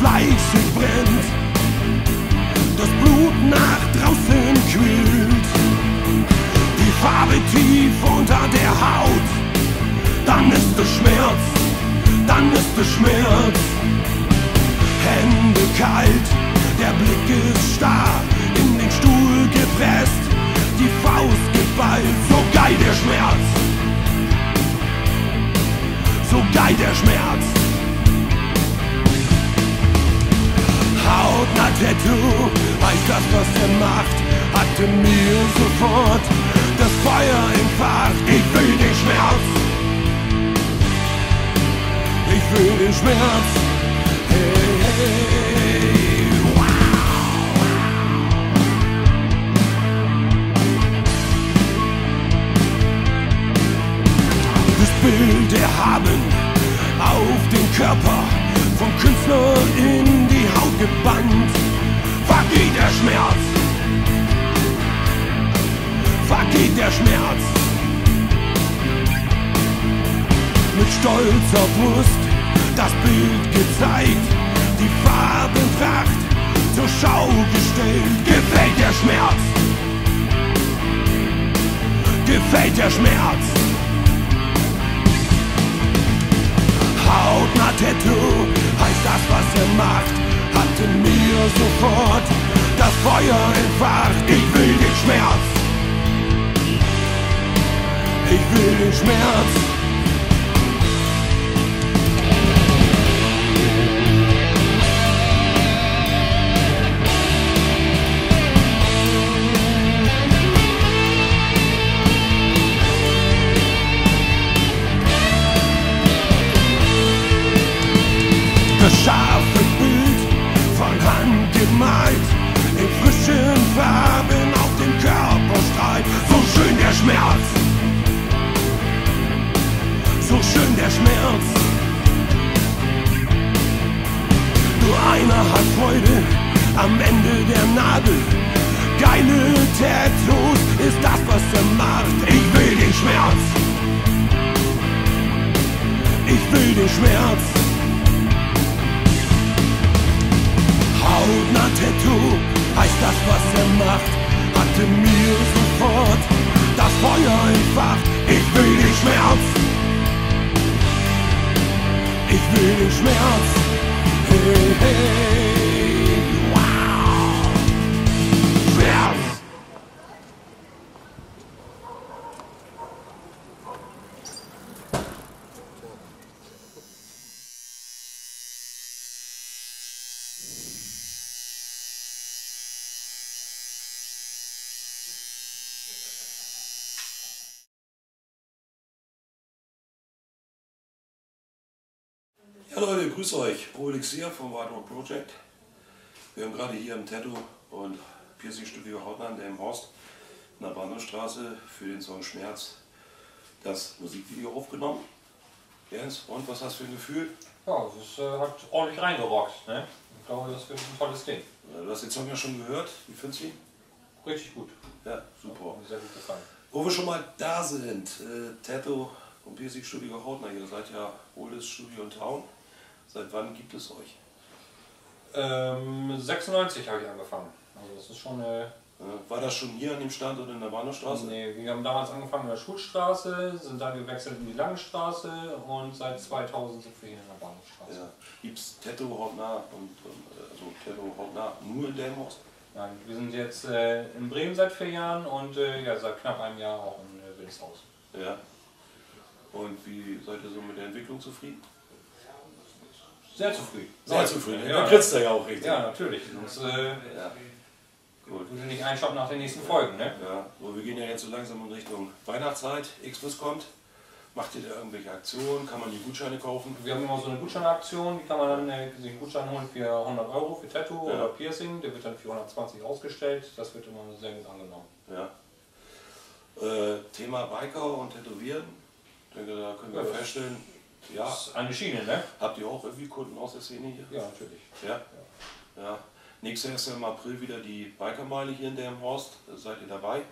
brennt, das Blut nach draußen quillt, die Farbe tief unter der Haut, dann ist es Schmerz, dann ist es Schmerz. Hände kalt, der Blick ist starr, in den Stuhl gepresst, die Faust geballt, so geil der Schmerz, so geil der Schmerz. Hautnah-Tattoo heißt das, was er macht, hatte mir sofort das Feuer entfacht. Ich will den Schmerz, ich will den Schmerz. Hey, hey, wow. Das Bild erhaben auf den Körper vom Künstler in die Haut gebannt. Vergeht der Schmerz, vergeht der Schmerz. Mit stolzer Brust das Bild gezeigt, die Farbenpracht zur Schau gestellt. Gefällt der Schmerz, gefällt der Schmerz. Hautnah-Tattoo heißt das, was er macht, mir sofort das Feuer entfacht. Ich will den Schmerz, ich will den Schmerz. Einer hat Freude am Ende der Nadel. Geile Tattoos ist das, was er macht. Ich will den Schmerz, ich will den Schmerz. Hautnah-Tattoo heißt das, was er macht, hatte mir sofort das Feuer entfacht. Ich will den Schmerz, ich will den Schmerz. Ja Leute, grüß euch. Obelix hier vom Rock Project. Wir haben gerade hier im Tattoo und Piercing Studio Hautland im Horst in der Bahnhofstraße für den Song Schmerz das Musikvideo aufgenommen. Jens, und was hast du für ein Gefühl? Ja, es äh, hat ordentlich reingerockt. Ne? Ich glaube, das wird ein tolles Ding. Du hast den Song ja schon gehört. Wie findest du ihn? Richtig gut. Ja, super. Sehr gut gefallen. Wo wir schon mal da sind, äh, Tattoo und Piercing Studio Hautner, ihr seid ja oldest Studio in Town. Seit wann gibt es euch? Ähm, 96 habe ich angefangen. Also das ist schon äh, Äh, War das schon hier an dem Standort in der Bahnhofstraße? Nee, wir haben damals angefangen in der Schulstraße, sind dann gewechselt in die Langenstraße und seit 2000 sind wir hier in der Bahnhofstraße. Ja. Gibt es Tattoo hautnah und und, äh, also Tattoo hautnah nur in Delmhorst? Nein, wir sind jetzt äh, in Bremen seit vier Jahren und äh, ja, seit knapp einem Jahr auch in äh, Wilshaus. Ja. Und wie seid ihr so mit der Entwicklung zufrieden? Sehr zufrieden. Sehr zufrieden. Ja, Da grinst er ja auch richtig. ja natürlich. Sonst äh, Ja. Gut. würde nicht einschauen nach den nächsten Folgen. Ne? Ja, so, wir gehen ja jetzt so langsam in Richtung Weihnachtszeit. Xmas kommt. Macht ihr da irgendwelche Aktionen? Kann man die Gutscheine kaufen? Wir haben immer so eine Gutscheinaktion, die kann man dann äh, sich einen Gutschein holen für 100 Euro für Tattoo Ja. oder Piercing. Der wird dann für 120 ausgestellt. Das wird immer sehr gut angenommen. Ja. Äh, Thema Biker und Tätowieren. Ich denke, da können wir Ja, feststellen, ja, Das ist eine Schiene, ne? habt ihr auch irgendwie Kunden aus der Szene hier? Ja, natürlich. Ja. ja. Nächstes Jahr ist ja im April wieder die Bikermeile hier in Delmhorst. Seid ihr dabei?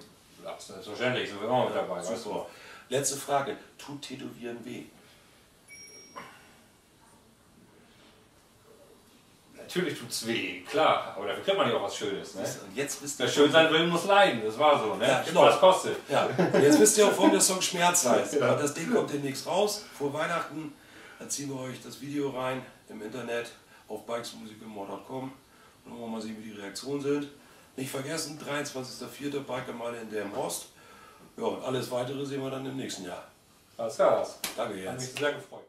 Ja, selbstverständlich, sind wir immer mit dabei. Super. Letzte Frage. Tut Tätowieren weh? Natürlich tut's weh, klar. Aber dafür kriegt man ja auch was Schönes. Ne? Und jetzt wisst Wer schön sein will, muss leiden. Das war so. Ne? Ja, genau. Spaß kostet. ja, und jetzt wisst ihr auch, warum der Song Schmerz heißt. Aber das Ding kommt demnächst raus, vor Weihnachten. Da ziehen wir euch das Video rein im Internet auf bikesmusic.com und wollen wir mal sehen, wie die Reaktionen sind. Nicht vergessen, 23.04. Bikemeile in dem Horst. Ja, und alles weitere sehen wir dann im nächsten Jahr. Alles klar. Danke Hat jetzt. mich sehr gefreut.